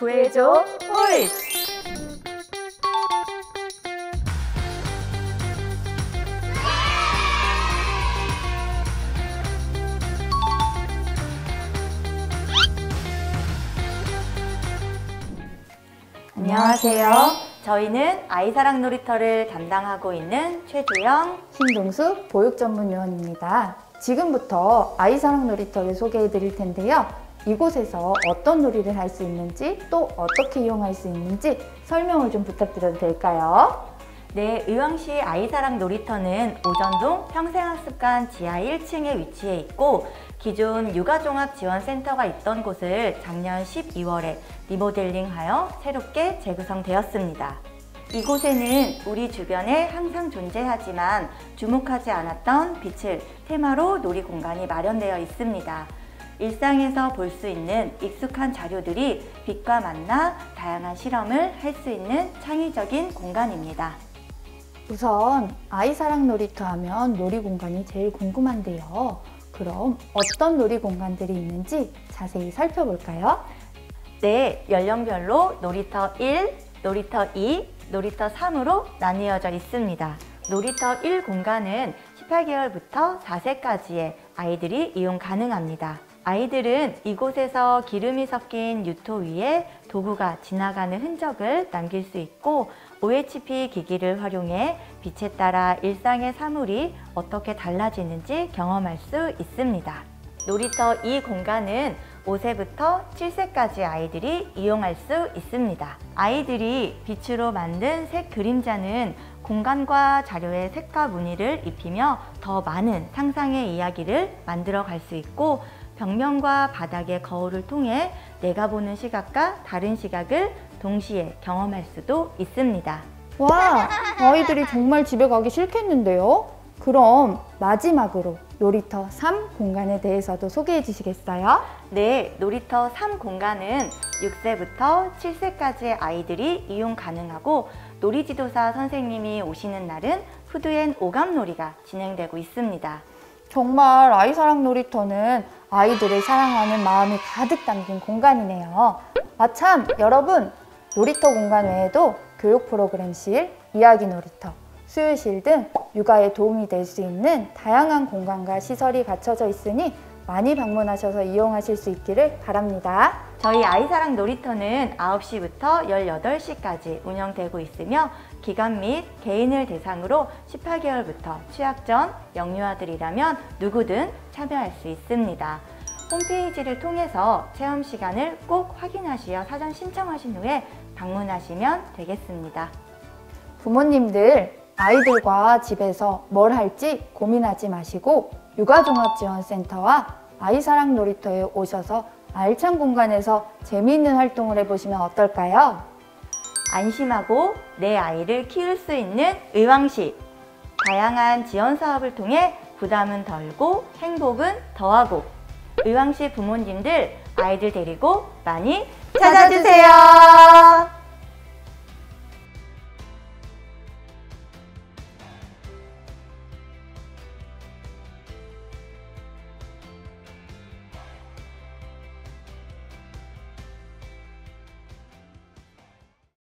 구해줘 홀! 안녕하세요. 저희는 아이사랑 놀이터를 담당하고 있는 최주영, 신동수 보육 전문 요원입니다. 지금부터 아이사랑 놀이터를 소개해 드릴 텐데요. 이곳에서 어떤 놀이를 할 수 있는지 또 어떻게 이용할 수 있는지 설명을 좀 부탁드려도 될까요? 네, 의왕시 아이사랑 놀이터는 오전동 평생학습관 지하 1층에 위치해 있고 기존 육아종합지원센터가 있던 곳을 작년 12월에 리모델링하여 새롭게 재구성되었습니다. 이곳에는 우리 주변에 항상 존재하지만 주목하지 않았던 빛을 테마로 놀이 공간이 마련되어 있습니다. 일상에서 볼 수 있는 익숙한 자료들이 빛과 만나 다양한 실험을 할 수 있는 창의적인 공간입니다. 우선 아이사랑 놀이터 하면 놀이 공간이 제일 궁금한데요. 그럼 어떤 놀이 공간들이 있는지 자세히 살펴볼까요? 네, 연령별로 놀이터 1, 놀이터 2, 놀이터 3으로 나뉘어져 있습니다. 놀이터 1 공간은 18개월부터 4세까지의 아이들이 이용 가능합니다. 아이들은 이곳에서 기름이 섞인 유토 위에 도구가 지나가는 흔적을 남길 수 있고 OHP 기기를 활용해 빛에 따라 일상의 사물이 어떻게 달라지는지 경험할 수 있습니다. 놀이터 이 공간은 5세부터 7세까지 아이들이 이용할 수 있습니다. 아이들이 빛으로 만든 색 그림자는 공간과 자료의 색과 무늬를 입히며 더 많은 상상의 이야기를 만들어 갈 수 있고 벽면과 바닥의 거울을 통해 내가 보는 시각과 다른 시각을 동시에 경험할 수도 있습니다. 와, 아이들이 정말 집에 가기 싫겠는데요? 그럼 마지막으로 놀이터 3 공간에 대해서도 소개해 주시겠어요? 네, 놀이터 3 공간은 6세부터 7세까지의 아이들이 이용 가능하고 놀이지도사 선생님이 오시는 날은 푸드앤 오감놀이가 진행되고 있습니다. 정말 아이사랑 놀이터는 아이들을 사랑하는 마음이 가득 담긴 공간이네요. 아참 여러분 놀이터 공간 외에도 교육 프로그램실, 이야기 놀이터, 수유실 등 육아에 도움이 될 수 있는 다양한 공간과 시설이 갖춰져 있으니 많이 방문하셔서 이용하실 수 있기를 바랍니다. 저희 아이사랑 놀이터는 9시부터 18시까지 운영되고 있으며 기관 및 개인을 대상으로 18개월부터 취약 전 영유아들이라면 누구든 참여할 수 있습니다. 홈페이지를 통해서 체험 시간을 꼭 확인하시어 사전 신청하신 후에 방문하시면 되겠습니다. 부모님들 아이들과 집에서 뭘 할지 고민하지 마시고 육아종합지원센터와 아이사랑 놀이터에 오셔서 알찬 공간에서 재미있는 활동을 해보시면 어떨까요? 안심하고 내 아이를 키울 수 있는 의왕시 다양한 지원 사업을 통해 부담은 덜고 행복은 더하고 의왕시 부모님들 아이들 데리고 많이 찾아주세요.